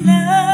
love.